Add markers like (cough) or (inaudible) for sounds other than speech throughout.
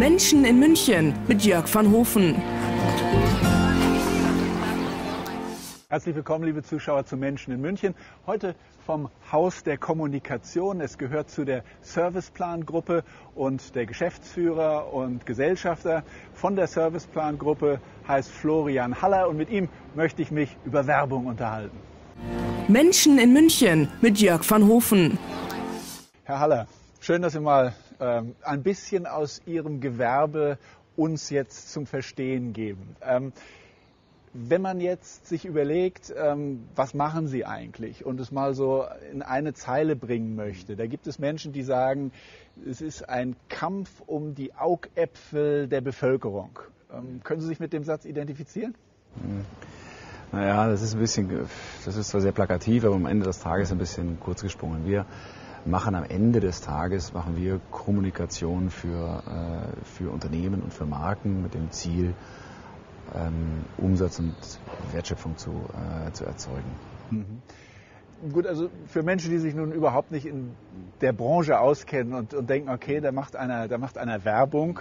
Menschen in München mit Jörg van Hofen. Herzlich willkommen, liebe Zuschauer, zu Menschen in München. Heute vom Haus der Kommunikation. Es gehört zu der Serviceplan-Gruppe und der Geschäftsführer und Gesellschafter von der Serviceplan-Gruppe heißt Florian Haller und mit ihm möchte ich mich über Werbung unterhalten. Menschen in München mit Jörg van Hofen. Herr Haller, schön, dass Sie mal ähm, ein bisschen aus Ihrem Gewerbe uns jetzt zum Verstehen geben. Ähm, wenn man jetzt sich überlegt, ähm, was machen Sie eigentlich und es mal so in eine Zeile bringen möchte, da gibt es Menschen, die sagen, es ist ein Kampf um die Augäpfel der Bevölkerung. Ähm, können Sie sich mit dem Satz identifizieren? Naja, das ist ein bisschen, das ist zwar sehr plakativ, aber am Ende des Tages ein bisschen kurz gesprungen. Wir machen am Ende des Tages machen wir Kommunikation für, äh, für Unternehmen und für Marken mit dem Ziel, ähm, Umsatz und Wertschöpfung zu, äh, zu erzeugen. Mhm. Gut, also für Menschen, die sich nun überhaupt nicht in der Branche auskennen und, und denken, okay, da macht einer, da macht einer Werbung,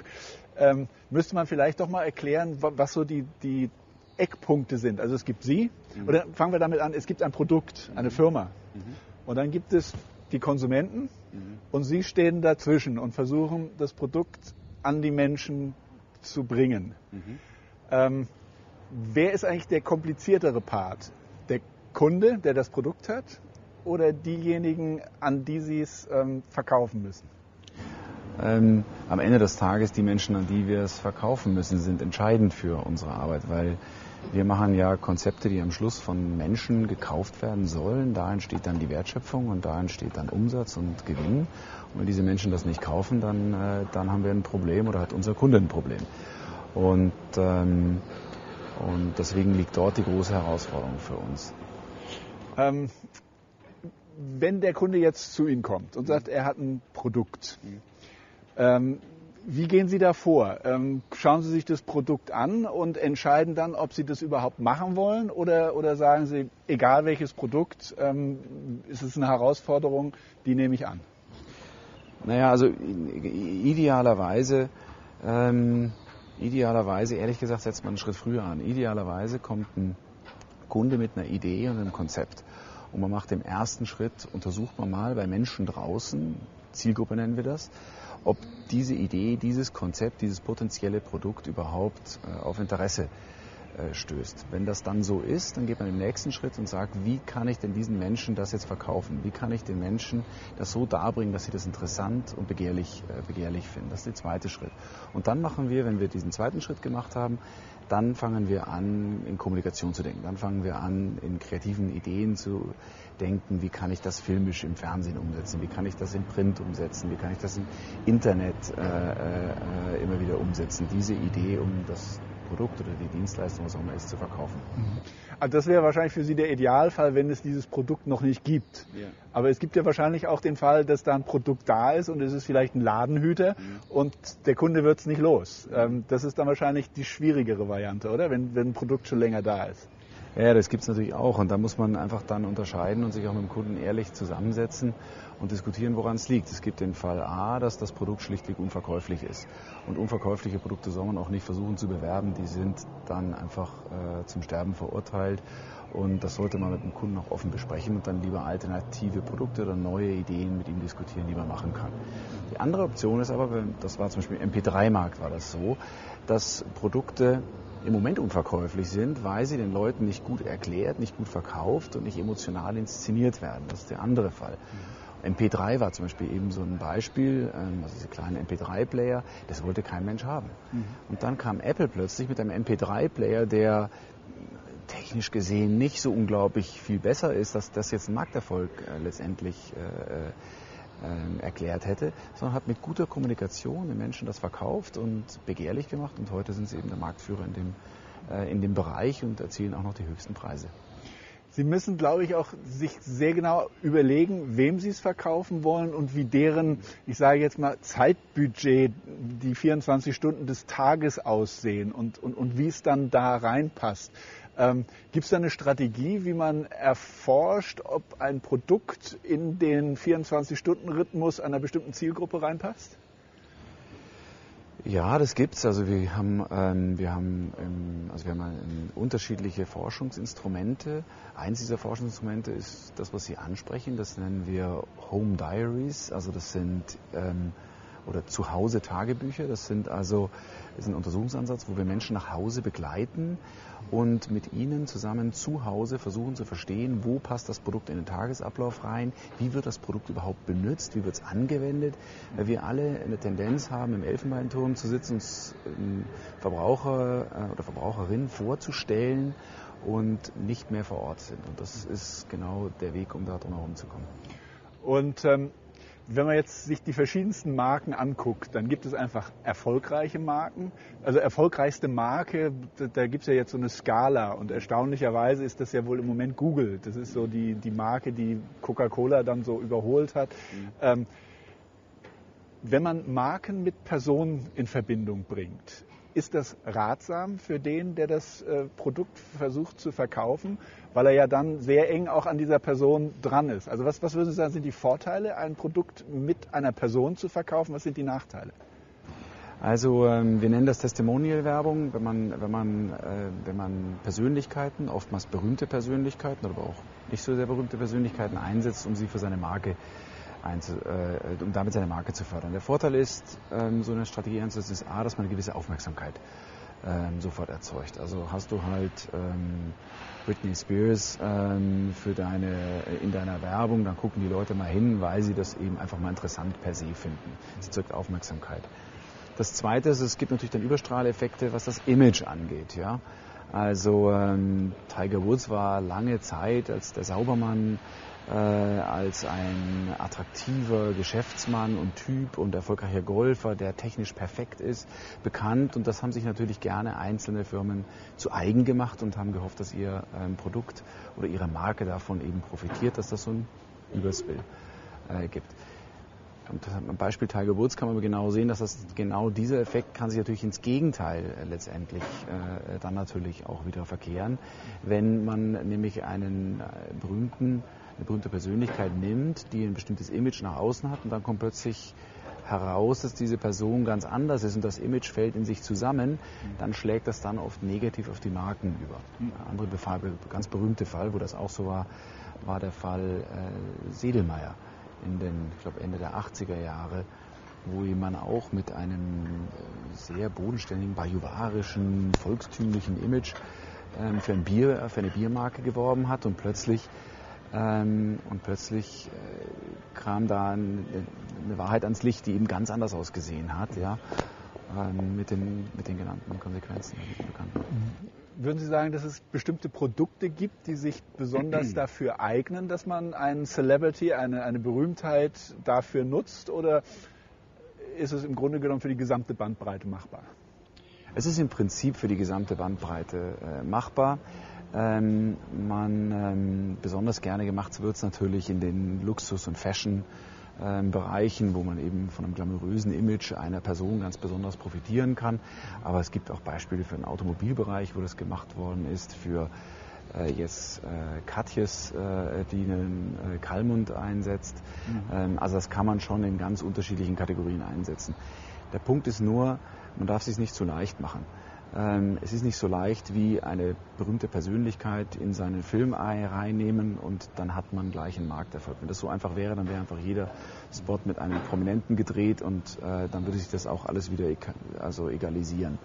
ähm, müsste man vielleicht doch mal erklären, was so die, die Eckpunkte sind. Also es gibt Sie, mhm. oder fangen wir damit an, es gibt ein Produkt, eine Firma. Mhm. Und dann gibt es die Konsumenten mhm. und Sie stehen dazwischen und versuchen, das Produkt an die Menschen zu bringen. Mhm. Ähm, wer ist eigentlich der kompliziertere Part? Der Kunde, der das Produkt hat, oder diejenigen, an die Sie es ähm, verkaufen müssen? Ähm, am Ende des Tages die Menschen, an die wir es verkaufen müssen, sind entscheidend für unsere Arbeit, weil wir machen ja Konzepte, die am Schluss von Menschen gekauft werden sollen. Da entsteht dann die Wertschöpfung und da entsteht dann Umsatz und Gewinn. Und wenn diese Menschen das nicht kaufen, dann, äh, dann haben wir ein Problem oder hat unser Kunde ein Problem. Und, ähm, und deswegen liegt dort die große Herausforderung für uns. Ähm, wenn der Kunde jetzt zu Ihnen kommt und sagt, er hat ein Produkt, ähm, wie gehen Sie da vor? Ähm, schauen Sie sich das Produkt an und entscheiden dann, ob Sie das überhaupt machen wollen oder, oder sagen Sie, egal welches Produkt, ähm, ist es eine Herausforderung, die nehme ich an? Naja, also idealerweise ähm, Idealerweise, ehrlich gesagt, setzt man einen Schritt früher an. Idealerweise kommt ein Kunde mit einer Idee und einem Konzept. Und man macht im ersten Schritt, untersucht man mal bei Menschen draußen, Zielgruppe nennen wir das, ob diese Idee, dieses Konzept, dieses potenzielle Produkt überhaupt äh, auf Interesse äh, stößt. Wenn das dann so ist, dann geht man den nächsten Schritt und sagt, wie kann ich denn diesen Menschen das jetzt verkaufen? Wie kann ich den Menschen das so darbringen, dass sie das interessant und begehrlich, äh, begehrlich finden? Das ist der zweite Schritt. Und dann machen wir, wenn wir diesen zweiten Schritt gemacht haben, dann fangen wir an, in Kommunikation zu denken. Dann fangen wir an, in kreativen Ideen zu denken, wie kann ich das filmisch im Fernsehen umsetzen, wie kann ich das im Print umsetzen, wie kann ich das im Internet äh, äh, immer wieder umsetzen. Diese Idee, um das Produkt oder die Dienstleistung, was auch immer ist, zu verkaufen. Mhm. Also das wäre wahrscheinlich für Sie der Idealfall, wenn es dieses Produkt noch nicht gibt. Ja. Aber es gibt ja wahrscheinlich auch den Fall, dass da ein Produkt da ist und es ist vielleicht ein Ladenhüter mhm. und der Kunde wird es nicht los. Ähm, das ist dann wahrscheinlich die schwierigere Variante, oder? Wenn, wenn ein Produkt schon länger da ist. Ja, das gibt es natürlich auch. Und da muss man einfach dann unterscheiden und sich auch mit dem Kunden ehrlich zusammensetzen und diskutieren, woran es liegt. Es gibt den Fall A, dass das Produkt schlichtweg unverkäuflich ist. Und unverkäufliche Produkte soll man auch nicht versuchen zu bewerben. Die sind dann einfach äh, zum Sterben verurteilt. Und das sollte man mit dem Kunden auch offen besprechen und dann lieber alternative Produkte oder neue Ideen mit ihm diskutieren, die man machen kann. Die andere Option ist aber, das war zum Beispiel im MP3-Markt war das so, dass Produkte im Moment unverkäuflich sind, weil sie den Leuten nicht gut erklärt, nicht gut verkauft und nicht emotional inszeniert werden. Das ist der andere Fall. MP3 war zum Beispiel eben so ein Beispiel, ähm, also diese kleinen MP3-Player, das wollte kein Mensch haben. Mhm. Und dann kam Apple plötzlich mit einem MP3-Player, der technisch gesehen nicht so unglaublich viel besser ist, dass das jetzt ein Markterfolg äh, letztendlich äh, äh, erklärt hätte, sondern hat mit guter Kommunikation den Menschen das verkauft und begehrlich gemacht und heute sind sie eben der Marktführer in dem, äh, in dem Bereich und erzielen auch noch die höchsten Preise. Sie müssen, glaube ich, auch sich sehr genau überlegen, wem Sie es verkaufen wollen und wie deren, ich sage jetzt mal, Zeitbudget, die 24 Stunden des Tages aussehen und, und, und wie es dann da reinpasst. Ähm, Gibt es da eine Strategie, wie man erforscht, ob ein Produkt in den 24-Stunden-Rhythmus einer bestimmten Zielgruppe reinpasst? Ja, das gibt's. Also wir haben, ähm, wir haben, ähm, also wir haben ähm, unterschiedliche Forschungsinstrumente. Eins dieser Forschungsinstrumente ist das, was Sie ansprechen. Das nennen wir Home Diaries. Also das sind ähm, oder Zuhause-Tagebücher. Das sind also ist ein Untersuchungsansatz, wo wir Menschen nach Hause begleiten und mit ihnen zusammen zu Hause versuchen zu verstehen, wo passt das Produkt in den Tagesablauf rein, wie wird das Produkt überhaupt benutzt, wie wird es angewendet. Weil wir alle eine Tendenz haben, im Elfenbeinturm zu sitzen, uns Verbraucher äh, oder Verbraucherinnen vorzustellen und nicht mehr vor Ort sind. Und das ist genau der Weg, um da drum herum zu kommen. Und ähm, wenn man jetzt sich die verschiedensten Marken anguckt, dann gibt es einfach erfolgreiche Marken. Also erfolgreichste Marke, da, gibt es ja jetzt so eine Skala und erstaunlicherweise ist das ja wohl im Moment Google. Das ist so die, die Marke, die Coca-Cola dann so überholt hat. Mhm. Ähm, wenn man Marken mit Personen in Verbindung bringt, ist das ratsam für den, der das äh, Produkt versucht zu verkaufen, weil er ja dann sehr eng auch an dieser Person dran ist? Also was, was würden Sie sagen, sind die Vorteile, ein Produkt mit einer Person zu verkaufen? Was sind die Nachteile? Also ähm, wir nennen das Testimonial-Werbung, wenn man, wenn, man, äh, wenn man Persönlichkeiten, oftmals berühmte Persönlichkeiten, aber auch nicht so sehr berühmte Persönlichkeiten einsetzt, um sie für seine Marke äh, um damit seine Marke zu fördern. Der Vorteil ist, ähm, so eine Strategie einzusetzen, ist A, dass man eine gewisse Aufmerksamkeit ähm, sofort erzeugt. Also hast du halt ähm, Britney Spears ähm, für deine, in deiner Werbung, dann gucken die Leute mal hin, weil sie das eben einfach mal interessant per se finden. Es erzeugt Aufmerksamkeit. Das Zweite ist, es gibt natürlich dann Überstrahleffekte, was das Image angeht. Ja? Also ähm, Tiger Woods war lange Zeit als der Saubermann äh, als ein attraktiver Geschäftsmann und Typ und erfolgreicher Golfer, der technisch perfekt ist, bekannt. Und das haben sich natürlich gerne einzelne Firmen zu eigen gemacht und haben gehofft, dass ihr ähm, Produkt oder ihre Marke davon eben profitiert, dass das so ein Überspill äh, gibt. Am Beispiel Tiger Woods kann man genau sehen, dass das genau dieser Effekt kann sich natürlich ins Gegenteil äh, letztendlich äh, dann natürlich auch wieder verkehren, wenn man nämlich einen äh, berühmten eine berühmte Persönlichkeit nimmt, die ein bestimmtes Image nach außen hat und dann kommt plötzlich heraus, dass diese Person ganz anders ist und das Image fällt in sich zusammen, dann schlägt das dann oft negativ auf die Marken über. Ein anderer Fall, ganz berühmte Fall, wo das auch so war, war der Fall äh, Sedelmeier in den, ich glaube Ende der 80er Jahre, wo man auch mit einem äh, sehr bodenständigen, bajuwarischen, volkstümlichen Image ähm, für, ein Bier, für eine Biermarke geworben hat und plötzlich ähm, und plötzlich äh, kam da eine, eine, Wahrheit ans Licht, die eben ganz anders ausgesehen hat, ja, ähm, mit, den, mit den genannten Konsequenzen. Würden Sie sagen, dass es bestimmte Produkte gibt, die sich besonders (clears throat) dafür eignen, dass man einen Celebrity, eine, eine Berühmtheit dafür nutzt? Oder ist es im Grunde genommen für die gesamte Bandbreite machbar? Es ist im Prinzip für die gesamte Bandbreite äh, machbar. Ähm, man ähm, besonders gerne gemacht wird es natürlich in den Luxus- und Fashion-Bereichen, ähm, wo man eben von einem glamourösen Image einer Person ganz besonders profitieren kann. Aber es gibt auch Beispiele für den Automobilbereich, wo das gemacht worden ist, für äh, jetzt äh, Katjes, äh, die einen äh, Kalmund einsetzt. Mhm. Ähm, also das kann man schon in ganz unterschiedlichen Kategorien einsetzen. Der Punkt ist nur, man darf es sich nicht zu leicht machen. Ähm, es ist nicht so leicht wie eine berühmte Persönlichkeit in seinen Film reinnehmen und dann hat man gleich einen Markterfolg. Wenn das so einfach wäre, dann wäre einfach jeder Spot mit einem Prominenten gedreht und äh, dann würde sich das auch alles wieder also egalisieren.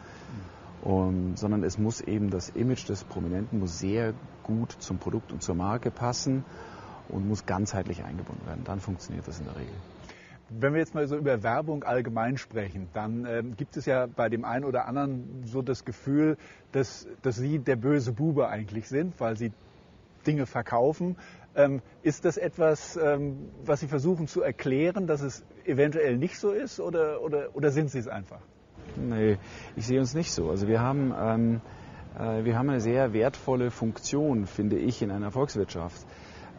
Um, sondern es muss eben das Image des Prominenten muss sehr gut zum Produkt und zur Marke passen und muss ganzheitlich eingebunden werden. Dann funktioniert das in der Regel. Wenn wir jetzt mal so über Werbung allgemein sprechen, dann ähm, gibt es ja bei dem einen oder anderen so das Gefühl, dass, dass Sie der böse Bube eigentlich sind, weil Sie Dinge verkaufen. Ähm, ist das etwas, ähm, was Sie versuchen zu erklären, dass es eventuell nicht so ist oder, oder, oder sind Sie es einfach? Nee, ich sehe uns nicht so. Also wir haben, ähm, äh, wir haben eine sehr wertvolle Funktion, finde ich, in einer Volkswirtschaft.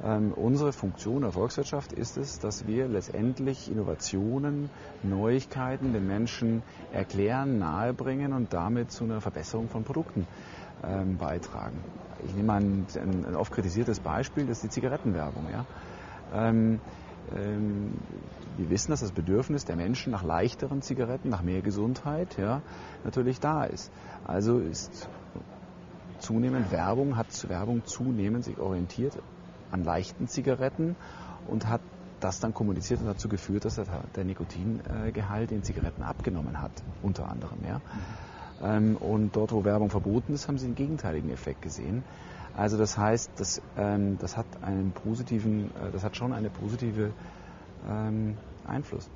Ähm, unsere Funktion der Volkswirtschaft ist es, dass wir letztendlich Innovationen, Neuigkeiten den Menschen erklären, nahebringen und damit zu einer Verbesserung von Produkten ähm, beitragen. Ich nehme ein, ein, ein, oft kritisiertes Beispiel, das ist die Zigarettenwerbung. Ja? Ähm, ähm, wir wissen, dass das Bedürfnis der Menschen nach leichteren Zigaretten, nach mehr Gesundheit, ja, natürlich da ist. Also ist zunehmend Werbung, hat Werbung zunehmend sich orientiert an leichten Zigaretten und hat das dann kommuniziert und dazu geführt, dass der Nikotingehalt in Zigaretten abgenommen hat, unter anderem. Ja. Mhm. Und dort, wo Werbung verboten ist, haben sie den gegenteiligen Effekt gesehen. Also das heißt, das, ähm, das hat einen positiven, äh, das hat schon eine positive ähm, Einfluss.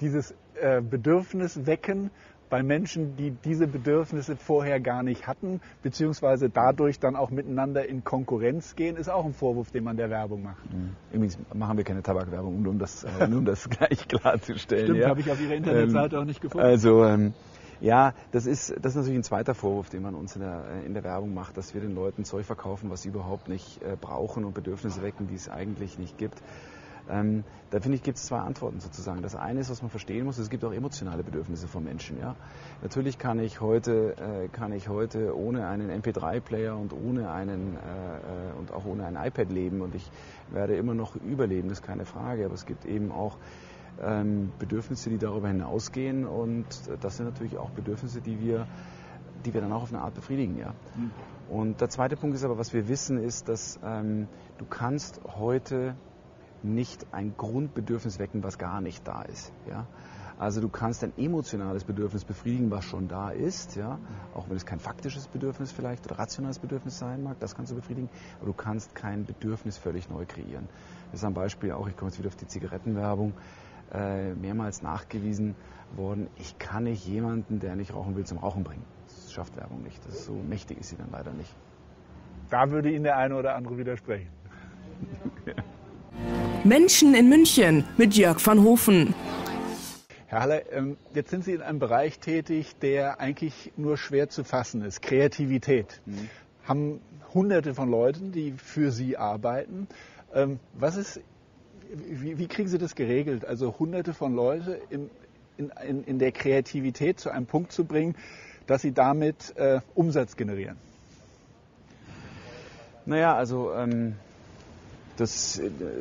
Dieses äh, Bedürfnis wecken bei Menschen, die diese Bedürfnisse vorher gar nicht hatten, beziehungsweise dadurch dann auch miteinander in Konkurrenz gehen, ist auch ein Vorwurf, den man der Werbung macht. Mhm. Übrigens machen wir keine Tabakwerbung, um das, äh, um das (laughs) gleich klarzustellen. Stimmt, ja. habe ich auf Ihrer Internetseite ähm, auch nicht gefunden. Also ähm, ja, das ist, das ist natürlich ein zweiter Vorwurf, den man uns in der, in der Werbung macht, dass wir den Leuten Zeug verkaufen, was sie überhaupt nicht äh, brauchen und Bedürfnisse wecken, die es eigentlich nicht gibt. Ähm, da finde ich, gibt es zwei Antworten sozusagen. Das eine ist, was man verstehen muss, es gibt auch emotionale Bedürfnisse von Menschen. Ja? Natürlich kann ich heute, äh, kann ich heute ohne einen MP3-Player und ohne einen äh, äh, und auch ohne ein iPad leben und ich werde immer noch überleben, das ist keine Frage. Aber es gibt eben auch ähm, Bedürfnisse, die darüber hinausgehen und das sind natürlich auch Bedürfnisse, die wir, die wir dann auch auf eine Art befriedigen. Ja? Mhm. Und der zweite Punkt ist aber, was wir wissen, ist, dass ähm, du kannst heute nicht ein Grundbedürfnis wecken, was gar nicht da ist. Ja? Also du kannst ein emotionales Bedürfnis befriedigen, was schon da ist, ja? auch wenn es kein faktisches Bedürfnis vielleicht oder rationales Bedürfnis sein mag, das kannst du befriedigen, aber du kannst kein Bedürfnis völlig neu kreieren. Das ist ein Beispiel auch, ich komme jetzt wieder auf die Zigarettenwerbung, äh, mehrmals nachgewiesen worden, ich kann nicht jemanden, der nicht rauchen will, zum Rauchen bringen. Das schafft Werbung nicht. Das ist so mächtig ist sie dann leider nicht. Da würde Ihnen der eine oder andere widersprechen. (laughs) Menschen in München mit Jörg van Hofen. Herr Haller, ähm, jetzt sind Sie in einem Bereich tätig, der eigentlich nur schwer zu fassen ist. Kreativität. Mhm. Haben hunderte von Leuten, die für Sie arbeiten. Ähm, was ist, wie, wie kriegen Sie das geregelt? Also hunderte von Leuten in, in, in der Kreativität zu einem Punkt zu bringen, dass Sie damit äh, Umsatz generieren? Naja, also ähm, das,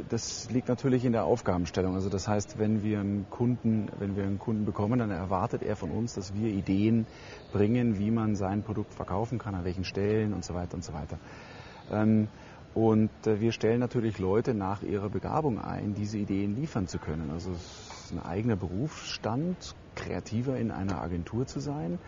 das liegt natürlich in der Aufgabenstellung. Also das heißt, wenn wir einen Kunden, wenn wir einen Kunden bekommen, dann erwartet er von uns, dass wir Ideen bringen, wie man sein Produkt verkaufen kann, an welchen Stellen und so weiter und so weiter. Ähm, und äh, wir stellen natürlich Leute nach ihrer Begabung ein, diese Ideen liefern zu können. Also es ist ein eigener Berufsstand, kreativer in einer Agentur zu sein.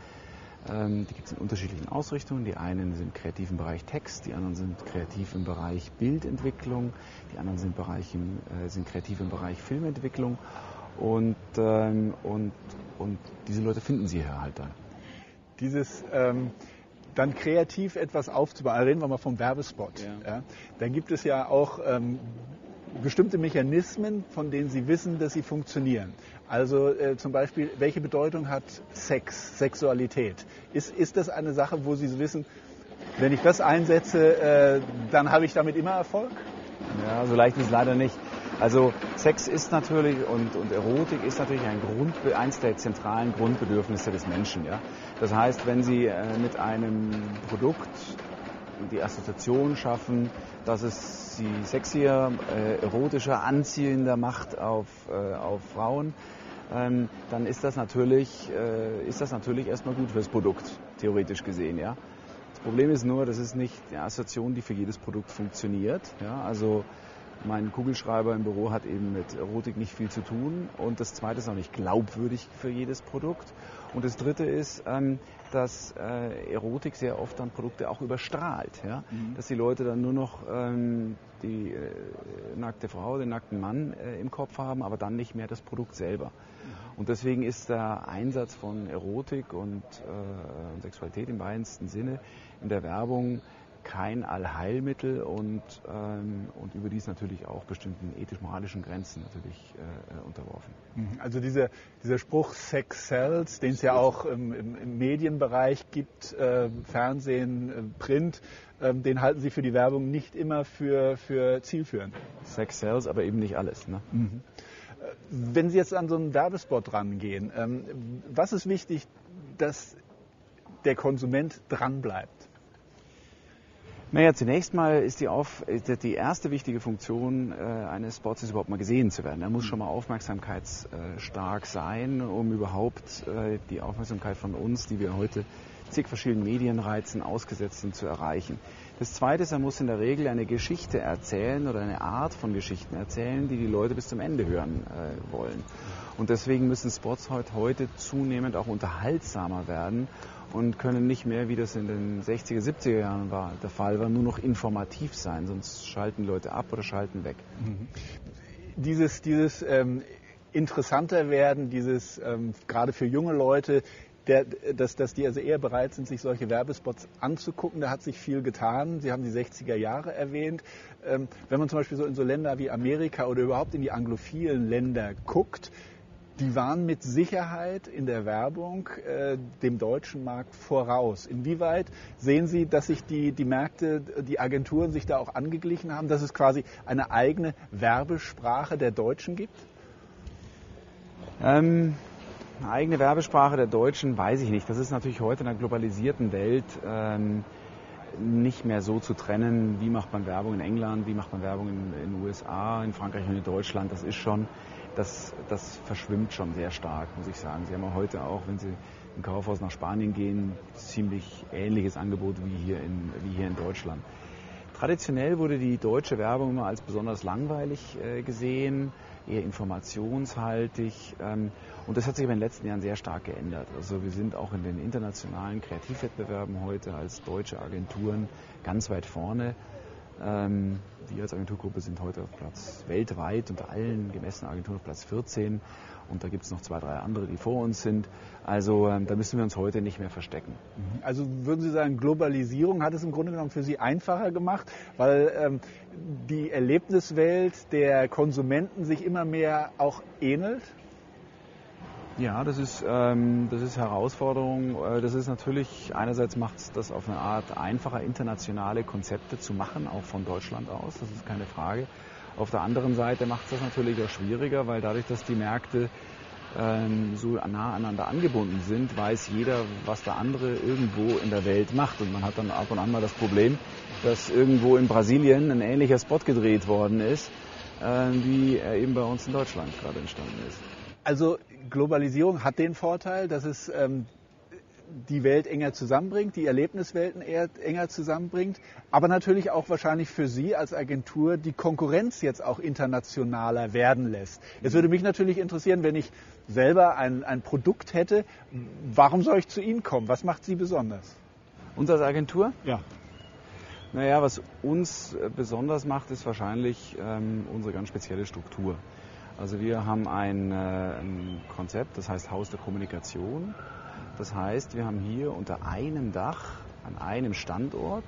Ähm, die gibt es in unterschiedlichen Ausrichtungen. Die einen sind kreativ im Bereich Text, die anderen sind kreativ im Bereich Bildentwicklung, die anderen sind, Bereich im, äh, sind kreativ im Bereich Filmentwicklung. Und, ähm, und, und diese Leute finden Sie hier halt dann. Dieses ähm, dann kreativ etwas aufzubauen, reden wir mal vom Werbespot. Ja. Ja. Dann gibt es ja auch ähm, bestimmte Mechanismen, von denen Sie wissen, dass sie funktionieren. Also äh, zum Beispiel, welche Bedeutung hat Sex, Sexualität? Ist, ist das eine Sache, wo Sie wissen, wenn ich das einsetze, äh, dann habe ich damit immer Erfolg? Ja, so leicht ist es leider nicht. Also Sex ist natürlich und, und Erotik ist natürlich ein Grund, eins der zentralen Grundbedürfnisse des Menschen. Ja? Das heißt, wenn Sie äh, mit einem Produkt die Assoziation schaffen, dass es sie sexier, äh, erotischer, anziehender macht auf, äh, auf Frauen, ähm, dann ist das natürlich, äh, ist das natürlich erstmal gut fürs Produkt, theoretisch gesehen, ja. Das Problem ist nur, das ist nicht eine Assoziation, die für jedes Produkt funktioniert. Ja? Also mein Kugelschreiber im Büro hat eben mit Erotik nicht viel zu tun. Und das zweite ist auch nicht glaubwürdig für jedes Produkt. Und das dritte ist, ähm, dass äh, Erotik sehr oft dann Produkte auch überstrahlt. Ja? Mhm. Dass die Leute dann nur noch ähm, die äh, nackte Frau, den nackten Mann äh, im Kopf haben, aber dann nicht mehr das Produkt selber. Mhm. Und deswegen ist der Einsatz von Erotik und, Sexualität im weitesten Sinne in der Werbung kein Allheilmittel und, ähm, und überdies natürlich auch bestimmten ethisch-moralischen Grenzen natürlich äh, äh unterworfen. Mhm. Also dieser, dieser Spruch Sex Sells, den es ja auch im, im, Medienbereich gibt, äh, Fernsehen, äh, Print, ähm, den halten Sie für die Werbung nicht immer für, für zielführend. Sex Sells, aber eben nicht alles. Ne? Mhm. Äh, wenn Sie jetzt an so einen Werbespot rangehen, ähm, was ist wichtig, dass der Konsument dranbleibt? Naja, zunächst mal ist die, auf, die erste wichtige Funktion äh, eines Spots ist überhaupt mal gesehen zu werden. Er muss schon mal aufmerksamkeitsstark sein, um überhaupt äh, die Aufmerksamkeit von uns, die wir heute zig verschiedenen Medienreizen ausgesetzt sind, zu erreichen. Das Zweite ist, er muss in der Regel eine Geschichte erzählen oder eine Art von Geschichten erzählen, die die Leute bis zum Ende hören äh, wollen. Und deswegen müssen Spots heute zunehmend auch unterhaltsamer werden und können nicht mehr, wie das in den 60er, 70er Jahren war, der Fall war, nur noch informativ sein, sonst schalten Leute ab oder schalten weg. Mhm. Dieses, dieses ähm, interessanter werden, dieses ähm, gerade für junge Leute, der, dass, dass die also eher bereit sind, sich solche Werbespots anzugucken. Da hat sich viel getan. Sie haben die 60er Jahre erwähnt. Ähm, wenn man zum Beispiel so in so Länder wie Amerika oder überhaupt in die anglophilen Länder guckt, die waren mit Sicherheit in der Werbung äh, dem deutschen Markt voraus. Inwieweit sehen Sie, dass sich die, die Märkte, die Agenturen sich da auch angeglichen haben, dass es quasi eine eigene Werbesprache der Deutschen gibt? Ähm, eine eigene Werbesprache der Deutschen weiß ich nicht. Das ist natürlich heute in einer globalisierten Welt ähm, nicht mehr so zu trennen, wie macht man Werbung in England, wie macht man Werbung in den USA, in Frankreich und in Deutschland. Das ist schon das, das verschwimmt schon sehr stark, muss ich sagen. Sie haben ja heute auch, wenn Sie im Kaufhaus nach Spanien gehen, ziemlich ähnliches Angebot wie hier in, wie hier in Deutschland. Traditionell wurde die deutsche Werbung immer als besonders langweilig äh, gesehen, eher informationshaltig. Ähm, und das hat sich aber in den letzten Jahren sehr stark geändert. Also wir sind auch in den internationalen Kreativwettbewerben heute als deutsche Agenturen ganz weit vorne. Ähm, wir als Agenturgruppe sind heute auf Platz weltweit unter allen gemessenen Agenturen auf Platz 14 und da gibt es noch zwei, drei andere, die vor uns sind. Also ähm, da müssen wir uns heute nicht mehr verstecken. Mhm. Also würden Sie sagen, Globalisierung hat es im Grunde genommen für Sie einfacher gemacht, weil ähm, die Erlebniswelt der Konsumenten sich immer mehr auch ähnelt? Ja, das ist, ähm, das ist Herausforderung. Äh, das ist natürlich, einerseits macht es das auf eine Art einfacher, internationale Konzepte zu machen, auch von Deutschland aus, das ist keine Frage. Auf der anderen Seite macht es das natürlich auch schwieriger, weil dadurch, dass die Märkte ähm, so nah aneinander angebunden sind, weiß jeder, was der andere irgendwo in der Welt macht. Und man hat dann ab und an mal das Problem, dass irgendwo in Brasilien ein ähnlicher Spot gedreht worden ist, äh, wie er eben bei uns in Deutschland gerade entstanden ist. Also Globalisierung hat den Vorteil, dass es ähm, die Welt enger zusammenbringt, die Erlebniswelten eher, enger zusammenbringt, aber natürlich auch wahrscheinlich für Sie als Agentur die Konkurrenz jetzt auch internationaler werden lässt. Jetzt würde mich natürlich interessieren, wenn ich selber ein, ein Produkt hätte, warum soll ich zu Ihnen kommen? Was macht Sie besonders? Uns als Agentur? Ja. Naja, was uns besonders macht, ist wahrscheinlich ähm, unsere ganz spezielle Struktur. Also wir haben ein, äh, ein, Konzept, das heißt Haus der Kommunikation. Das heißt, wir haben hier unter einem Dach, an einem Standort,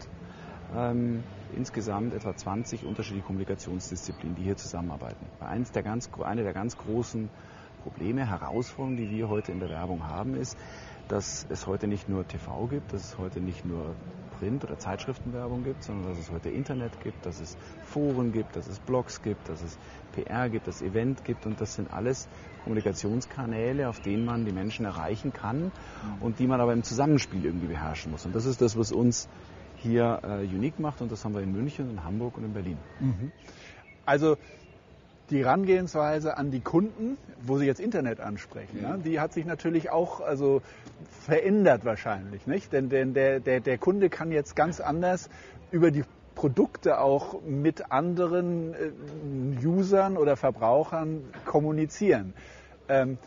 ähm, insgesamt etwa 20 unterschiedliche Kommunikationsdisziplinen, die hier zusammenarbeiten. Eines der ganz, eine der ganz großen Probleme, Herausforderungen, die wir heute in der Werbung haben, ist, dass es heute nicht nur TV gibt, dass es heute nicht nur Print- oder Zeitschriftenwerbung gibt, sondern dass es heute Internet gibt, dass es Foren gibt, dass es Blogs gibt, dass es PR gibt, dass es Event gibt und das sind alles Kommunikationskanäle, auf denen man die Menschen erreichen kann und die man aber im Zusammenspiel irgendwie beherrschen muss. Und das ist das, was uns hier äh, unique macht und das haben wir in München, in Hamburg und in Berlin. Mhm. Also die Herangehensweise an die Kunden, wo Sie jetzt Internet ansprechen, ja. ne, die hat sich natürlich auch also verändert wahrscheinlich, nicht? Denn, denn der, der, der Kunde kann jetzt ganz anders über die Produkte auch mit anderen äh, Usern oder Verbrauchern kommunizieren. Ähm,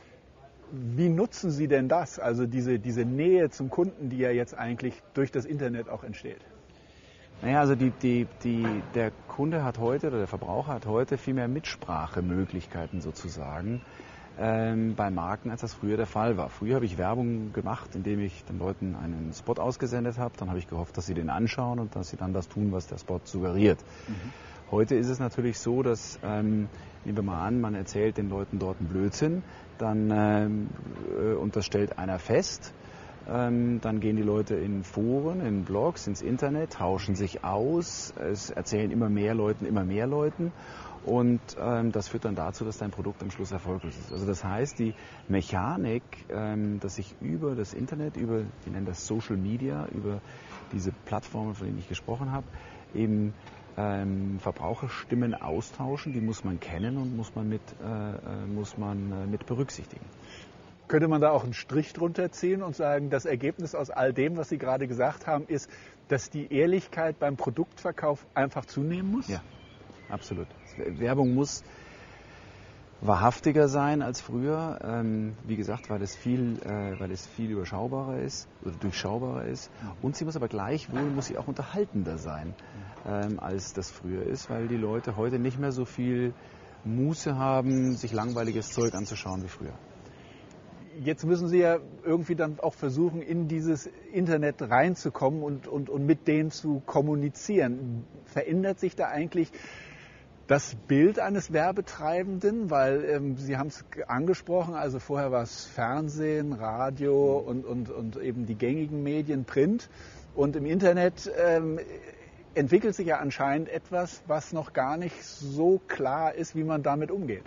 wie nutzen Sie denn das, also diese, diese Nähe zum Kunden, die ja jetzt eigentlich durch das Internet auch entsteht? Naja, also die, die, die, der Kunde hat heute oder der Verbraucher hat heute viel mehr Mitsprachemöglichkeiten sozusagen ähm, bei Marken, als das früher der Fall war. Früher habe ich Werbung gemacht, indem ich den Leuten einen Spot ausgesendet habe. Dann habe ich gehofft, dass sie den anschauen und dass sie dann das tun, was der Spot suggeriert. Mhm. Heute ist es natürlich so, dass, ähm, nehmen wir mal an, man erzählt den Leuten dort einen Blödsinn, dann, ähm, äh, und das stellt einer fest, Ähm, dann gehen die Leute in Foren, in Blogs, ins Internet, tauschen sich aus, es erzählen immer mehr Leuten, immer mehr Leuten. Und ähm, das führt dann dazu, dass dein Produkt am Schluss erfolgreich ist. Also das heißt, die Mechanik, ähm, dass ich über das Internet, über, wir nennen das Social Media, über diese Plattformen, von denen ich gesprochen habe, eben ähm, Verbraucherstimmen austauschen, die muss man kennen und muss man mit, äh, äh muss man, äh, mit berücksichtigen. Könnte man da auch einen Strich drunter ziehen und sagen, das Ergebnis aus all dem, was Sie gerade gesagt haben, ist, dass die Ehrlichkeit beim Produktverkauf einfach zunehmen muss? Ja, absolut. Werbung muss wahrhaftiger sein als früher. Ähm, wie gesagt, weil es viel, äh, weil es viel überschaubarer ist oder durchschaubarer ist. Und sie muss aber gleichwohl muss sie auch unterhaltender sein, ähm, als das früher ist, weil die Leute heute nicht mehr so viel Muße haben, sich langweiliges Zeug anzuschauen wie früher. Jetzt müssen Sie ja irgendwie dann auch versuchen, in dieses Internet reinzukommen und, und, und mit denen zu kommunizieren. Verändert sich da eigentlich das Bild eines Werbetreibenden, weil ähm, Sie haben es angesprochen, also vorher war es Fernsehen, Radio und, und, und eben die gängigen Medien, Print. Und im Internet ähm, entwickelt sich ja anscheinend etwas, was noch gar nicht so klar ist, wie man damit umgeht.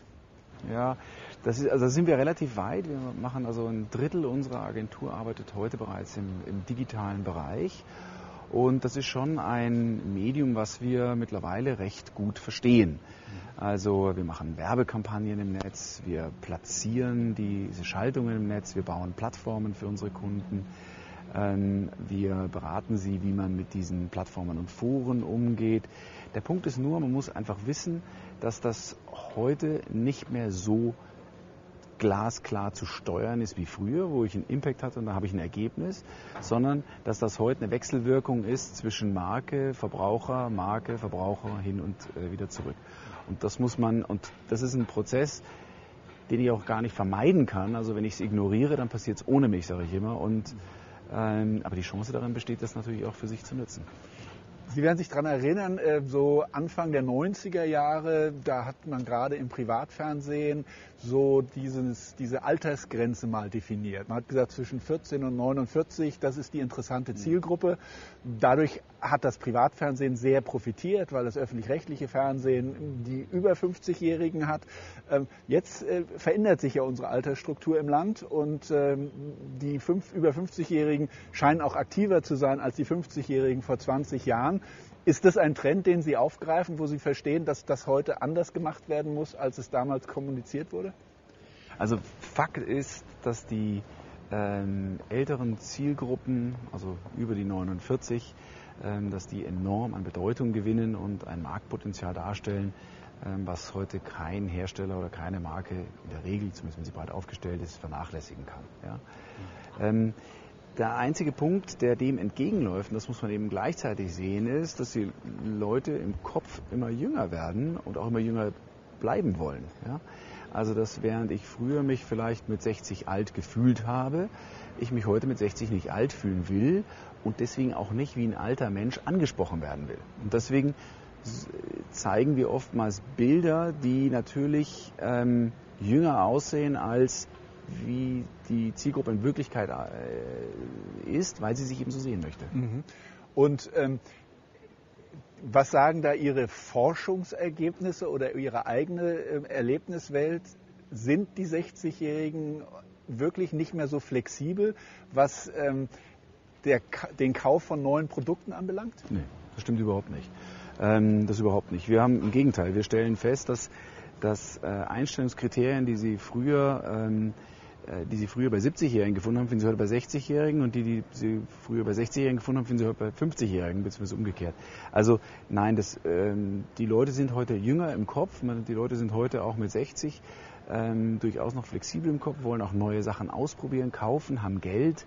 Ja, das ist, also sind wir relativ weit. Wir machen also ein Drittel unserer Agentur arbeitet heute bereits im, im digitalen Bereich. Und das ist schon ein Medium, was wir mittlerweile recht gut verstehen. Also wir machen Werbekampagnen im Netz, wir platzieren diese Schaltungen im Netz, wir bauen Plattformen für unsere Kunden. Ähm, wir beraten sie, wie man mit diesen Plattformen und Foren umgeht. Der Punkt ist nur, man muss einfach wissen, dass das heute nicht mehr so glasklar zu steuern ist wie früher, wo ich einen Impact hatte und da habe ich ein Ergebnis, sondern dass das heute eine Wechselwirkung ist zwischen Marke, Verbraucher, Marke, Verbraucher hin und äh, wieder zurück. Und das muss man, und das ist ein Prozess, den ich auch gar nicht vermeiden kann. Also wenn ich es ignoriere, dann passiert es ohne mich, sage ich immer. Und, ähm, aber die Chance darin besteht, das natürlich auch für sich zu nutzen. Sie werden sich daran erinnern, äh, so Anfang der 90er Jahre, da hat man gerade im Privatfernsehen so dieses, diese Altersgrenze mal definiert. Man hat gesagt, zwischen 14 und 49, das ist die interessante mhm. Zielgruppe. Dadurch hat das Privatfernsehen sehr profitiert, weil das öffentlich-rechtliche Fernsehen die über 50-Jährigen hat. Ähm, jetzt äh, verändert sich ja unsere Altersstruktur im Land und ähm, die fünf, über 50-Jährigen scheinen auch aktiver zu sein als die 50-Jährigen vor 20 Jahren. Ist das ein Trend, den Sie aufgreifen, wo Sie verstehen, dass das heute anders gemacht werden muss, als es damals kommuniziert wurde? Also Fakt ist, dass die ähm, älteren Zielgruppen, also über die 49, ähm, dass die enorm an Bedeutung gewinnen und ein Marktpotenzial darstellen, ähm, was heute kein Hersteller oder keine Marke in der Regel, zumindest wenn sie breit aufgestellt ist, vernachlässigen kann. Ja? Mhm. Der einzige Punkt, der dem entgegenläuft, und das muss man eben gleichzeitig sehen, ist, dass die Leute im Kopf immer jünger werden und auch immer jünger bleiben wollen. Ja? Also dass während ich früher mich vielleicht mit 60 alt gefühlt habe, ich mich heute mit 60 nicht alt fühlen will und deswegen auch nicht wie ein alter Mensch angesprochen werden will. Und deswegen zeigen wir oftmals Bilder, die natürlich ähm, jünger aussehen als wie die Zielgruppe in Wirklichkeit äh, ist, weil sie sich eben so sehen möchte. Mhm. Und ähm, was sagen da Ihre Forschungsergebnisse oder Ihre eigene äh, Erlebniswelt? Sind die 60-Jährigen wirklich nicht mehr so flexibel, was ähm, der, den Kauf von neuen Produkten anbelangt? Nee, das stimmt überhaupt nicht. Ähm, das überhaupt nicht. Wir haben im Gegenteil, wir stellen fest, dass, dass äh, Einstellungskriterien, die sie früher ähm, äh, die sie früher bei 70-Jährigen gefunden haben, finden sie heute bei 60-Jährigen und die, die sie früher bei 60-Jährigen gefunden haben, finden sie heute bei 50-Jährigen, beziehungsweise umgekehrt. Also nein, das, ähm, die Leute sind heute jünger im Kopf, die Leute sind heute auch mit 60 ähm, durchaus noch flexibel im Kopf, wollen auch neue Sachen ausprobieren, kaufen, haben Geld.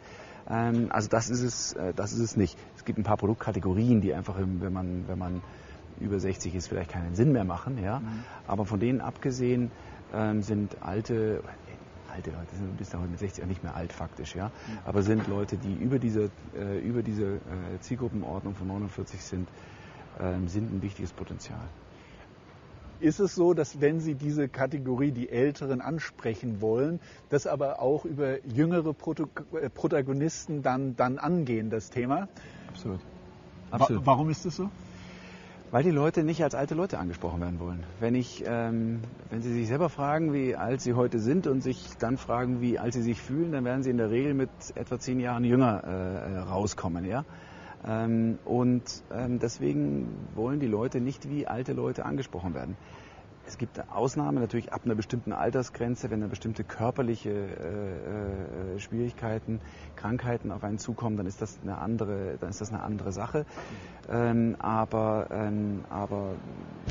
Ähm, also das ist es, äh, das ist es nicht. Es gibt ein paar Produktkategorien, die einfach, wenn man, wenn man über 60 ist, vielleicht keinen Sinn mehr machen. Ja? Mhm. Aber von denen abgesehen ähm, sind alte, alte Leute sind bist ja heute mit 60 auch nicht mehr alt faktisch, ja, aber sind Leute, die über diese, äh, über diese äh, Zielgruppenordnung von 49 sind, ähm, sind ein wichtiges Potenzial. Ist es so, dass wenn Sie diese Kategorie, die Älteren, ansprechen wollen, das aber auch über jüngere äh, Protagonisten dann, dann angehen, das Thema? Absolut. Absolut. Warum ist das so? Weil die Leute nicht als alte Leute angesprochen werden wollen. Wenn, ich, ähm, wenn sie sich selber fragen, wie alt sie heute sind und sich dann fragen, wie alt sie sich fühlen, dann werden sie in der Regel mit etwa zehn Jahren jünger äh, rauskommen. Ja? Ähm, und ähm, deswegen wollen die Leute nicht wie alte Leute angesprochen werden. Es gibt Ausnahmen natürlich ab einer bestimmten Altersgrenze, wenn eine bestimmte körperliche äh, äh, Schwierigkeiten, Krankheiten auf einen zukommen, dann ist das eine andere, dann ist das eine andere Sache. Ähm, aber, ähm, aber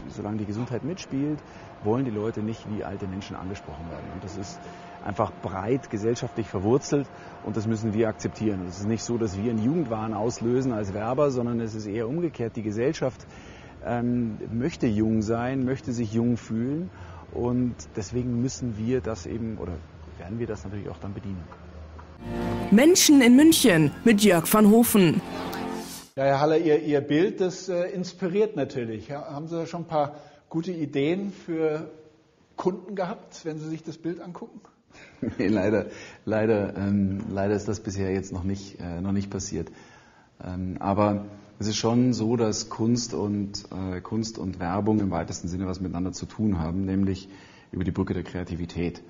solange die Gesundheit mitspielt, wollen die Leute nicht wie alte Menschen angesprochen werden. Und das ist einfach breit gesellschaftlich verwurzelt und das müssen wir akzeptieren. Es ist nicht so, dass wir einen Jugendwahn auslösen als Werber, sondern es ist eher umgekehrt. Die Gesellschaft ähm, möchte jung sein, möchte sich jung fühlen und deswegen müssen wir das eben oder werden wir das natürlich auch dann bedienen. Menschen in München mit Jörg van Hofen. Ja, Herr Haller, Ihr, Ihr Bild, das äh, inspiriert natürlich. Ja, haben Sie schon ein paar gute Ideen für Kunden gehabt, wenn Sie sich das Bild angucken? (laughs) Nee, leider, leider, ähm, leider ist das bisher jetzt noch nicht, äh, noch nicht passiert. Ähm, aber es ist schon so, dass Kunst und, äh, Kunst und Werbung im weitesten Sinne was miteinander zu tun haben, nämlich über die Brücke der Kreativität.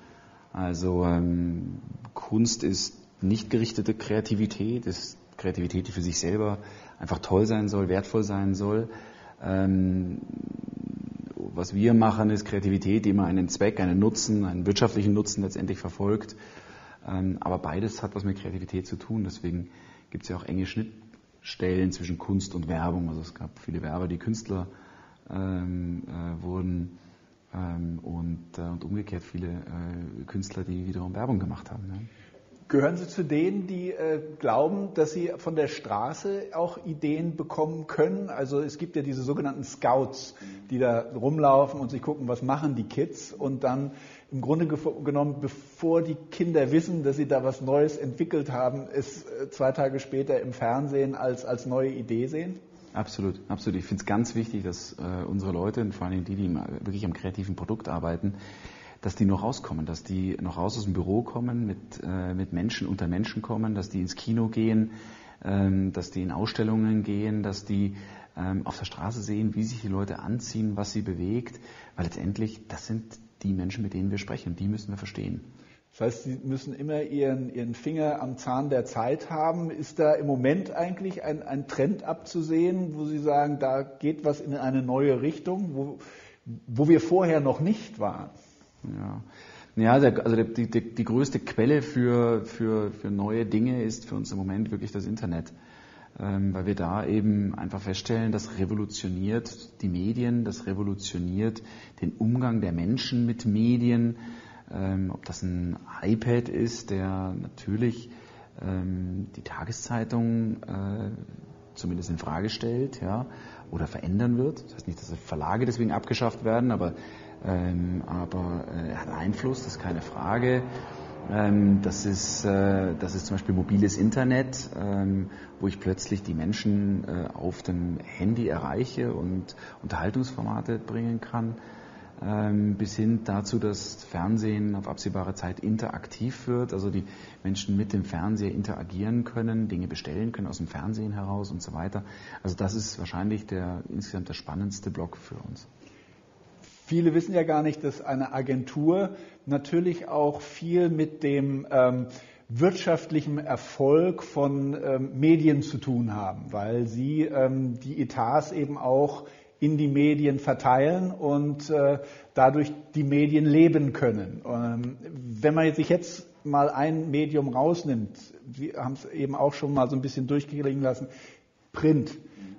Also ähm, Kunst ist nicht gerichtete Kreativität, ist Kreativität, die für sich selber einfach toll sein soll, wertvoll sein soll. Ähm, was wir machen, ist Kreativität, die immer einen Zweck, einen Nutzen, einen wirtschaftlichen Nutzen letztendlich verfolgt. Ähm, aber beides hat was mit Kreativität zu tun. Deswegen gibt es ja auch enge Schnittstellen zwischen Kunst und Werbung. Also es gab viele Werber, die Künstler ähm, äh, wurden ähm, und, äh, und umgekehrt viele äh, Künstler, die wiederum Werbung gemacht haben. Ne? Gehören Sie zu denen, die äh, glauben, dass Sie von der Straße auch Ideen bekommen können? Also es gibt ja diese sogenannten Scouts, die da rumlaufen und sich gucken, was machen die Kids und dann im Grunde genommen, bevor die Kinder wissen, dass sie da was Neues entwickelt haben, es äh, zwei Tage später im Fernsehen als, als neue Idee sehen? Absolut, absolut. Ich finde es ganz wichtig, dass äh, unsere Leute und vor allem die, die wirklich am kreativen Produkt arbeiten, dass die noch rauskommen, dass die noch raus aus dem Büro kommen, mit, äh, mit Menschen unter Menschen kommen, dass die ins Kino gehen, ähm, dass die in Ausstellungen gehen, dass die ähm, auf der Straße sehen, wie sich die Leute anziehen, was sie bewegt, weil letztendlich das sind die Menschen, mit denen wir sprechen, die müssen wir verstehen. Das heißt, Sie müssen immer Ihren, Ihren Finger am Zahn der Zeit haben. Ist da im Moment eigentlich ein, ein Trend abzusehen, wo Sie sagen, da geht was in eine neue Richtung, wo, wo wir vorher noch nicht waren? Ja. Ja, der, also die, die, die größte Quelle für, für, für neue Dinge ist für uns im Moment wirklich das Internet. Ähm, weil wir da eben einfach feststellen, das revolutioniert die Medien, das revolutioniert den Umgang der Menschen mit Medien. Ähm, ob das ein iPad ist, der natürlich ähm, die Tageszeitung äh, zumindest in Frage stellt, ja, oder verändern wird. Das heißt nicht, dass Verlage deswegen abgeschafft werden, aber ähm, aber äh, er hat Einfluss, das ist keine Frage. Ähm, das, ist, äh, das ist zum Beispiel mobiles Internet, ähm, wo ich plötzlich die Menschen äh, auf dem Handy erreiche und Unterhaltungsformate bringen kann. Ähm, bis hin dazu, dass Fernsehen auf absehbare Zeit interaktiv wird, also die Menschen mit dem Fernseher interagieren können, Dinge bestellen können aus dem Fernsehen heraus und so weiter. Also das ist wahrscheinlich der insgesamt der spannendste Block für uns. Viele wissen ja gar nicht, dass eine Agentur natürlich auch viel mit dem ähm, wirtschaftlichen Erfolg von ähm, Medien zu tun haben, weil sie ähm, die Etats eben auch in die Medien verteilen und äh, dadurch die Medien leben können. Ähm, wenn man sich jetzt mal ein Medium rausnimmt, wir haben es eben auch schon mal so ein bisschen durchklingen lassen, Print.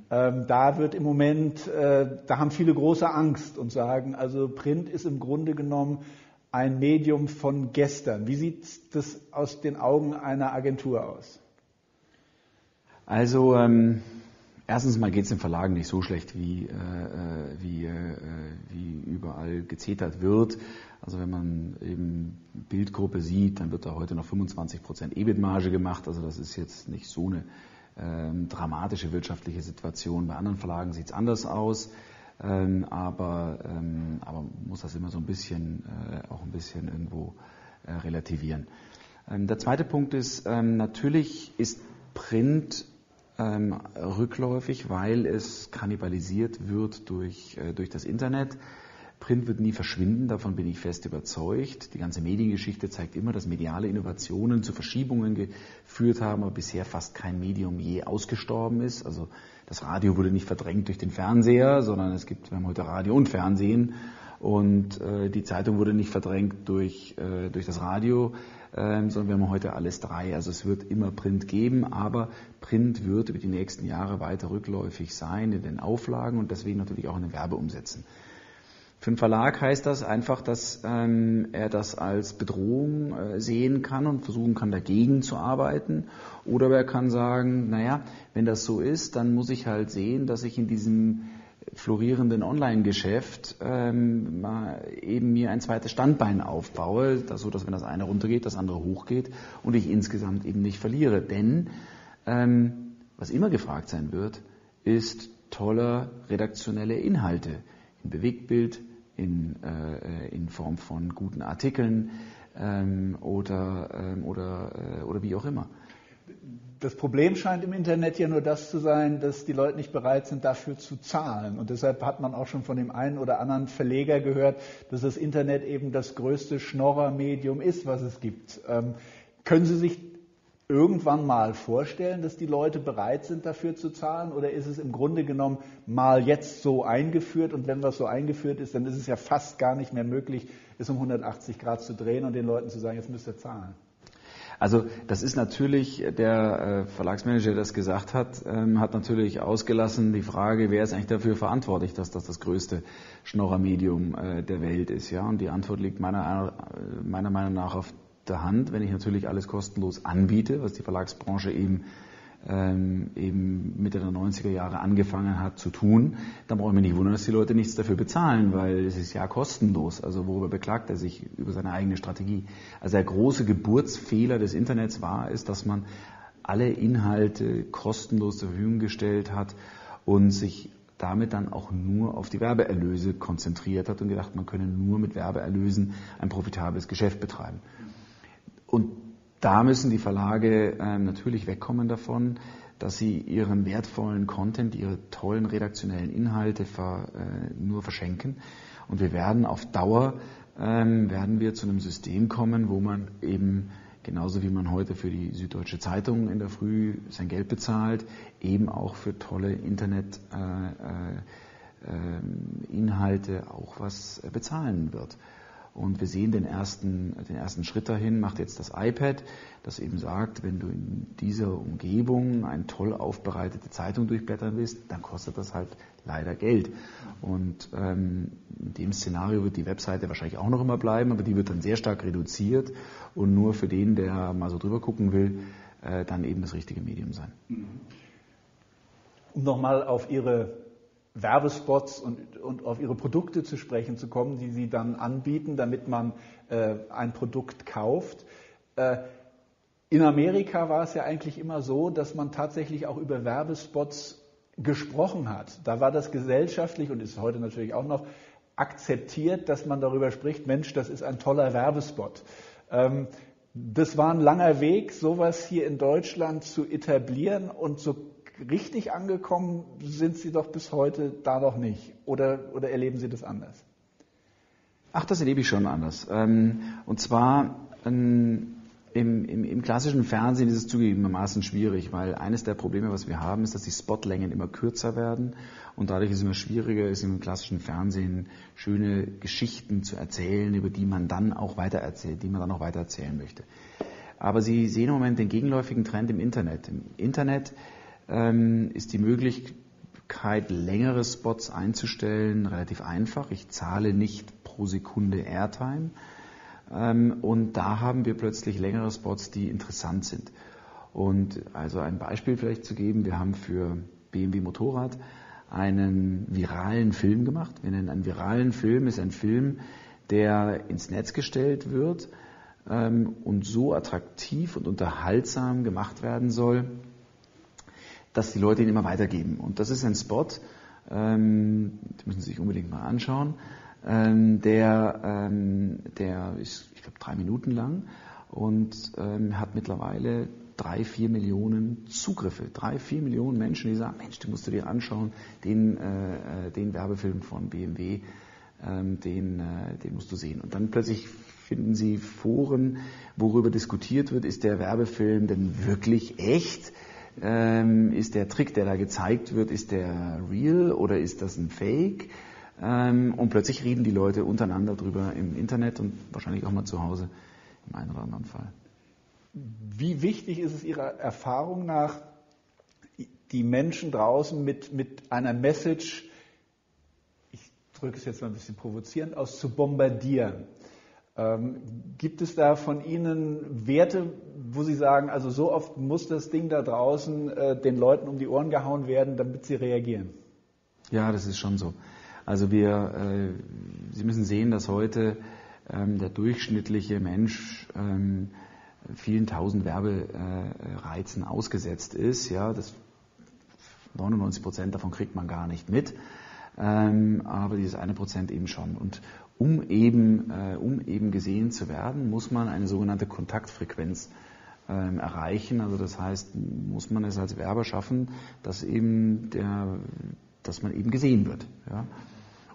Ähm, da wird im Moment, äh, da haben viele große Angst und sagen, also Print ist im Grunde genommen ein Medium von gestern. Wie sieht das aus den Augen einer Agentur aus? Also ähm, erstens mal geht es den Verlagen nicht so schlecht, wie, äh, äh, wie, äh, wie überall gezetert wird. Also wenn man eben Bildgruppe sieht, dann wird da heute noch 25% EBIT-Marge gemacht. Also das ist jetzt nicht so eine ähm, dramatische wirtschaftliche Situation. Bei anderen Verlagen sieht es anders aus. Ähm, aber, ähm, aber muss das immer so ein bisschen, äh, auch ein bisschen irgendwo äh, relativieren. Ähm, der zweite Punkt ist, ähm, natürlich ist Print ähm, rückläufig, weil es kannibalisiert wird durch, äh, durch das Internet. Print wird nie verschwinden, davon bin ich fest überzeugt. Die ganze Mediengeschichte zeigt immer, dass mediale Innovationen zu Verschiebungen geführt haben, aber bisher fast kein Medium je ausgestorben ist. Also das Radio wurde nicht verdrängt durch den Fernseher, sondern es gibt, wir haben heute Radio und Fernsehen. Und äh, die Zeitung wurde nicht verdrängt durch, äh, durch das Radio, äh, sondern wir haben heute alles drei. Also es wird immer Print geben, aber Print wird über die nächsten Jahre weiter rückläufig sein in den Auflagen und deswegen natürlich auch in den Werbeumsätzen. Für einen Verlag heißt das einfach, dass ähm, er das als Bedrohung äh, sehen kann und versuchen kann, dagegen zu arbeiten. Oder er kann sagen, naja, wenn das so ist, dann muss ich halt sehen, dass ich in diesem florierenden Online-Geschäft ähm, eben mir ein zweites Standbein aufbaue, das so dass wenn das eine runtergeht, das andere hochgeht und ich insgesamt eben nicht verliere. Denn ähm, was immer gefragt sein wird, ist tolle redaktionelle Inhalte in Bewegtbild, in, äh, in Form von guten Artikeln ähm, oder, ähm, oder, äh, oder wie auch immer. Das Problem scheint im Internet ja nur das zu sein, dass die Leute nicht bereit sind, dafür zu zahlen. Und deshalb hat man auch schon von dem einen oder anderen Verleger gehört, dass das Internet eben das größte Schnorrermedium ist, was es gibt. Ähm, können Sie sich irgendwann mal vorstellen, dass die Leute bereit sind, dafür zu zahlen? Oder ist es im Grunde genommen mal jetzt so eingeführt? Und wenn was so eingeführt ist, dann ist es ja fast gar nicht mehr möglich, es um 180 Grad zu drehen und den Leuten zu sagen, jetzt müsst ihr zahlen. Also das ist natürlich, der äh, Verlagsmanager, der das gesagt hat, ähm, hat natürlich ausgelassen die Frage, wer ist eigentlich dafür verantwortlich, dass das das größte Schnorrermedium äh, der Welt ist. Ja? Und die Antwort liegt meiner, äh, meiner Meinung nach auf der Hand, wenn ich natürlich alles kostenlos anbiete, was die Verlagsbranche eben, ähm, eben Mitte der 90er Jahre angefangen hat zu tun, dann brauche ich mich nicht wundern, dass die Leute nichts dafür bezahlen, weil es ist ja kostenlos. Also worüber beklagt er sich über seine eigene Strategie? Also der große Geburtsfehler des Internets war es, dass man alle Inhalte kostenlos zur Verfügung gestellt hat und sich damit dann auch nur auf die Werbeerlöse konzentriert hat und gedacht, man könne nur mit Werbeerlösen ein profitables Geschäft betreiben. Und da müssen die Verlage äh, natürlich wegkommen davon, dass sie ihren wertvollen Content, ihre tollen redaktionellen Inhalte ver, äh, nur verschenken. Und wir werden auf Dauer ähm, werden wir zu einem System kommen, wo man eben genauso wie man heute für die Süddeutsche Zeitung in der Früh sein Geld bezahlt, eben auch für tolle Internetinhalte äh, äh, auch was bezahlen wird. Und wir sehen den ersten, den ersten Schritt dahin, macht jetzt das iPad, das eben sagt, wenn du in dieser Umgebung eine toll aufbereitete Zeitung durchblättern willst, dann kostet das halt leider Geld. Und ähm, in dem Szenario wird die Webseite wahrscheinlich auch noch immer bleiben, aber die wird dann sehr stark reduziert und nur für den, der mal so drüber gucken will, äh, dann eben das richtige Medium sein. Um nochmal auf Ihre Werbespots und, und auf ihre Produkte zu sprechen zu kommen, die sie dann anbieten, damit man äh, ein Produkt kauft. Äh, in Amerika war es ja eigentlich immer so, dass man tatsächlich auch über Werbespots gesprochen hat. Da war das gesellschaftlich und ist heute natürlich auch noch akzeptiert, dass man darüber spricht, Mensch, das ist ein toller Werbespot. Ähm, das war ein langer Weg, sowas hier in Deutschland zu etablieren und so richtig angekommen sind Sie doch bis heute da noch nicht. Oder, oder erleben Sie das anders? Ach, das erlebe ich schon anders. Ähm, und zwar ähm, im, im, im, klassischen Fernsehen ist es zugegebenermaßen schwierig, weil eines der Probleme, was wir haben, ist, dass die Spotlängen immer kürzer werden und dadurch ist es immer schwieriger, ist im klassischen Fernsehen schöne Geschichten zu erzählen, über die man dann auch weitererzählt, die man dann auch weitererzählen möchte. Aber Sie sehen im Moment den gegenläufigen Trend im Internet. Im Internet ähm, ist die Möglichkeit, längere Spots einzustellen, relativ einfach. Ich zahle nicht pro Sekunde Airtime. Ähm, und da haben wir plötzlich längere Spots, die interessant sind. Und also ein Beispiel vielleicht zu geben, wir haben für BMW Motorrad einen viralen Film gemacht. Wir nennen einen viralen Film, ist ein Film, der ins Netz gestellt wird ähm, und so attraktiv und unterhaltsam gemacht werden soll, dass die Leute ihn immer weitergeben. Und das ist ein Spot, ähm, die müssen Sie sich unbedingt mal anschauen. Ähm, der, ähm, der ist, ich glaube, drei Minuten lang und ähm, hat mittlerweile drei, vier Millionen Zugriffe. Drei, vier Millionen Menschen, die sagen, Mensch, den musst du dir anschauen, den, äh, äh den Werbefilm von BMW, ähm, den, äh, den musst du sehen. Und dann plötzlich finden Sie Foren, worüber diskutiert wird, ist der Werbefilm denn wirklich echt? Ähm, ist der Trick, der da gezeigt wird, ist der real oder ist das ein Fake? Ähm, und plötzlich reden die Leute untereinander drüber im Internet und wahrscheinlich auch mal zu Hause im einen oder anderen Fall. Wie wichtig ist es Ihrer Erfahrung nach, die Menschen draußen mit, mit einer Message, ich drücke es jetzt mal ein bisschen provozierend aus, zu bombardieren? Ähm, gibt es da von Ihnen Werte, wo Sie sagen, also so oft muss das Ding da draußen äh, den Leuten um die Ohren gehauen werden, damit sie reagieren? Ja, das ist schon so. Also wir, äh, Sie müssen sehen, dass heute ähm, der durchschnittliche Mensch ähm, vielen tausend Werbereizen ausgesetzt ist. Ja, das 99 Prozent davon kriegt man gar nicht mit, ähm, aber dieses eine Prozent eben schon. Und um eben, äh, um eben gesehen zu werden, muss man eine sogenannte Kontaktfrequenz ähm, erreichen. Also das heißt, muss man es als Werber schaffen, dass eben der, dass man eben gesehen wird. Ja?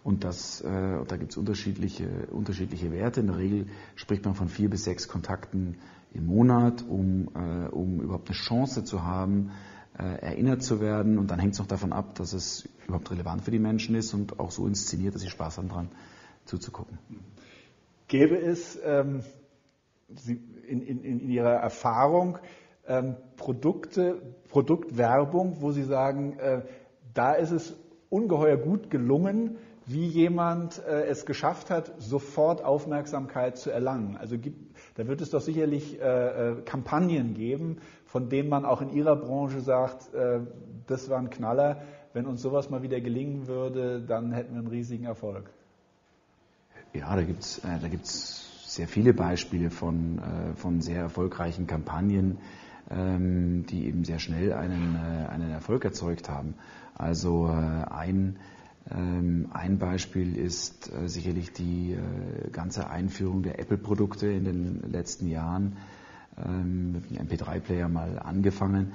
Und das, äh, da gibt es unterschiedliche, unterschiedliche Werte. In der Regel spricht man von vier bis sechs Kontakten im Monat, um, äh, um überhaupt eine Chance zu haben, äh, erinnert zu werden. Und dann hängt es noch davon ab, dass es überhaupt relevant für die Menschen ist und auch so inszeniert, dass sie Spaß haben dran zuzugucken. Gäbe es ähm, in, in, in, Ihrer Erfahrung ähm, Produkte, Produktwerbung, wo Sie sagen, äh, da ist es ungeheuer gut gelungen, wie jemand äh, es geschafft hat, sofort Aufmerksamkeit zu erlangen. Also gibt, da wird es doch sicherlich äh, äh, Kampagnen geben, von denen man auch in Ihrer Branche sagt, äh, das war ein Knaller. Wenn uns sowas mal wieder gelingen würde, dann hätten wir einen riesigen Erfolg. Ja, da gibt's äh, da gibt's sehr viele Beispiele von, äh, von sehr erfolgreichen Kampagnen, ähm, die eben sehr schnell einen, äh, einen Erfolg erzeugt haben. Also äh, ein ähm, ein Beispiel ist äh, sicherlich die äh, ganze Einführung der Apple-Produkte in den letzten Jahren ähm, mit dem MP3-Player mal angefangen,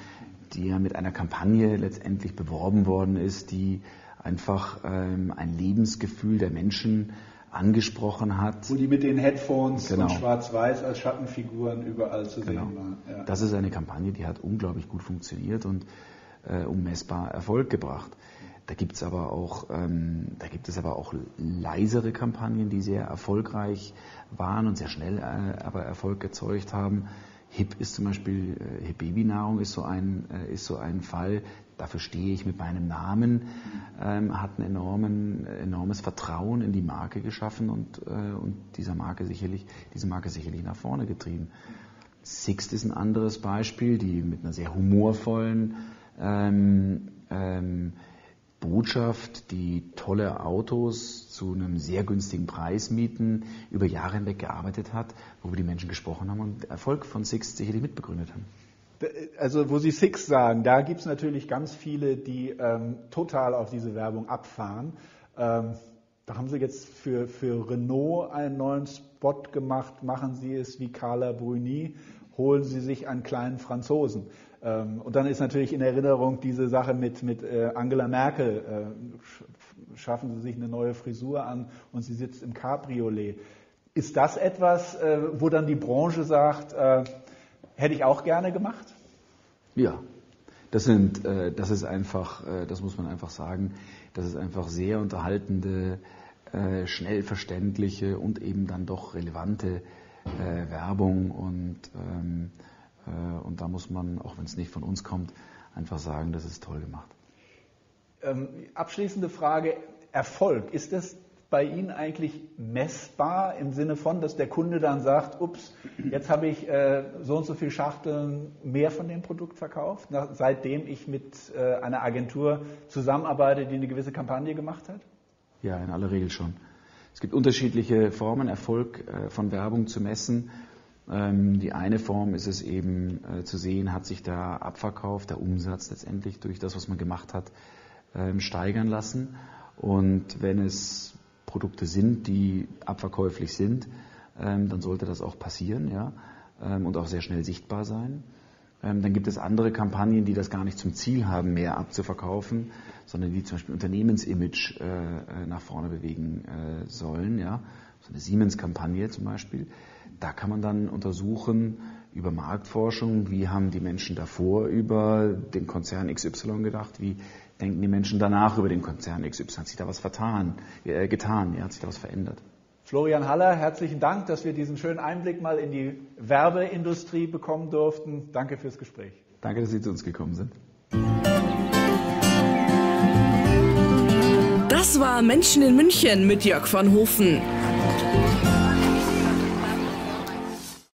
die ja mit einer Kampagne letztendlich beworben worden ist, die einfach ähm, ein Lebensgefühl der Menschen angesprochen hat. Wo die mit den Headphones genau. und Schwarz-Weiß als Schattenfiguren überall zu genau. sehen waren. Ja. Das ist eine Kampagne, die hat unglaublich gut funktioniert und äh, unmessbar Erfolg gebracht. Da gibt's aber auch, ähm, da gibt es aber auch leisere Kampagnen, die sehr erfolgreich waren und sehr schnell äh, aber Erfolg erzeugt haben. HIP ist zum Beispiel, äh, HIP Babynahrung ist so ein, äh, ist so ein Fall. Dafür stehe ich mit meinem Namen, ähm, hat ein enormen, enormes Vertrauen in die Marke geschaffen und, äh, und dieser Marke sicherlich, diese Marke sicherlich nach vorne getrieben. Sixt ist ein anderes Beispiel, die mit einer sehr humorvollen ähm, ähm, Botschaft, die tolle Autos zu einem sehr günstigen Preis mieten, über Jahre hinweg gearbeitet hat, wo wir die Menschen gesprochen haben und Erfolg von Six sicherlich mitbegründet haben. Also wo Sie Six sagen, da gibt es natürlich ganz viele, die ähm, total auf diese Werbung abfahren. Ähm, da haben Sie jetzt für, für Renault einen neuen Spot gemacht. Machen Sie es wie Carla Bruni, holen Sie sich einen kleinen Franzosen. Ähm, und dann ist natürlich in Erinnerung diese Sache mit, mit äh, Angela Merkel. Äh, schaffen Sie sich eine neue Frisur an und sie sitzt im Cabriolet. Ist das etwas, äh, wo dann die Branche sagt, hätte ich auch gerne gemacht? Ja, das sind, das ist einfach, das muss man einfach sagen, das ist einfach sehr unterhaltende, schnell verständliche und eben dann doch relevante Werbung und ähm, äh, und da muss man, auch wenn es nicht von uns kommt, einfach sagen, das ist toll gemacht. Ähm, abschließende Frage, Erfolg, ist das bei Ihnen eigentlich messbar im Sinne von, dass der Kunde dann sagt, ups, jetzt habe ich äh, so und so viele Schachteln mehr von dem Produkt verkauft, nach, seitdem ich mit äh, einer Agentur zusammenarbeite, die eine gewisse Kampagne gemacht hat? Ja, in aller Regel schon. Es gibt unterschiedliche Formen, Erfolg äh, von Werbung zu messen. Ähm, die eine Form ist es eben äh, zu sehen, hat sich der Abverkauf, der Umsatz letztendlich durch das, was man gemacht hat, ähm, steigern lassen. Und wenn es Produkte sind, die abverkäuflich sind, ähm, dann sollte das auch passieren ja, und auch sehr schnell sichtbar sein. Dann gibt es andere Kampagnen, die das gar nicht zum Ziel haben, mehr abzuverkaufen, sondern die zum Beispiel Unternehmensimage äh, äh, nach vorne bewegen sollen. Ja. So eine Siemens-Kampagne zum Beispiel. Da kann man dann untersuchen über Marktforschung, wie haben die Menschen davor über den Konzern XY gedacht, wie denken die Menschen danach über den Konzern XY, hat sich da was vertan, äh, getan, ja, hat sich da was verändert. Florian Haller, herzlichen Dank, dass wir diesen schönen Einblick mal in die Werbeindustrie bekommen durften. Danke fürs Gespräch. Danke, dass Sie zu uns gekommen sind. Das war Menschen in München mit Jörg van Hofen.